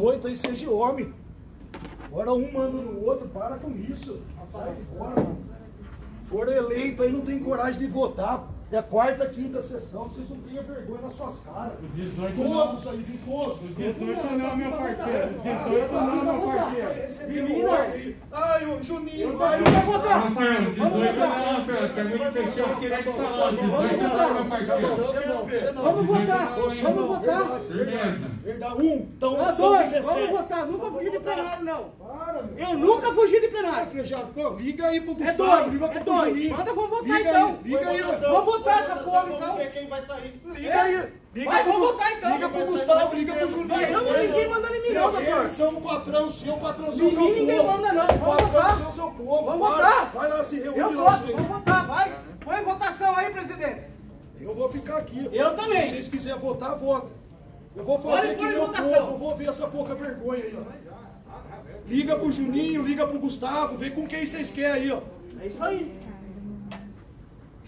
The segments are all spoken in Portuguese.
18 aí, seja homem. Agora um manda no outro, para com isso. Sai fora. Foram eleito aí, não tem coragem de votar. É a quarta, quinta sessão, vocês não têm vergonha nas suas caras. Os 18 Todos aí, de todos. Os 18 não, meu parceiro. Os 18 não, meu um ordem. Ai, o Juninho, Eu vai. votar. Rafael, 18 não, Rafael. Você é muito fechado, queria que falar. 18 não, meu parceiro. Vamos votar, vamos votar. verdade, Firmeza. Verdade, um, então Ah, dois, 17. vamos votar. Nunca fugi de plenário, não. Para, meu. Eu nunca fugi de plenário. Feijão, pô, liga aí pro É Gustavo, dois, liga é pro. Juninho. Manda, vamos votar Liga então. aí, liga aí, Vamos votar essa porra então. Vamos ver quem vai sair. Liga aí. Liga Vai, pro- vamos votar então. Liga pro Gustavo, liga pro Mas Juninho. eu não ninguém mandando não, doutor. Eles são o patrão seu, o patrão seu, Ninguém, seu ninguém povo. manda não. O Vamos patrão votar. seu, seu povo. Vamos votar. Vai lá se reunir Eu voto, vamos votar, vai. Põe votação aí, presidente. Eu vou ficar aqui. Eu também. Se vocês quiserem votar, vota. Eu vou fazer em meu votação. povo, eu vou ver essa pouca vergonha aí, ó. Liga pro Juninho, liga pro Gustavo, vê com quem vocês querem aí, ó. É isso aí.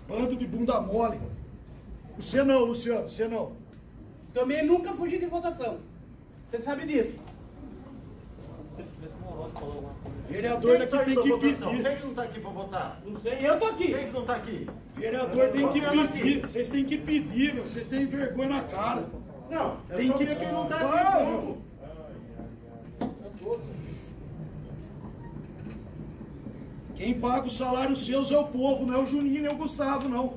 Bando de bunda mole. Você não, Luciano, você não. Também nunca fugi de votação. Você sabe disso. Vereador daqui tem que pedir. Quem que não tá aqui pra votar? Não sei, eu tô aqui. Quem que não tá aqui? Vereador tem que pedir. Vocês têm que pedir. Vocês têm vergonha na cara. Não, é Tem que. ver quem não tá aqui. Quem paga os salários seus é o povo, não é o Juninho nem o Gustavo, não.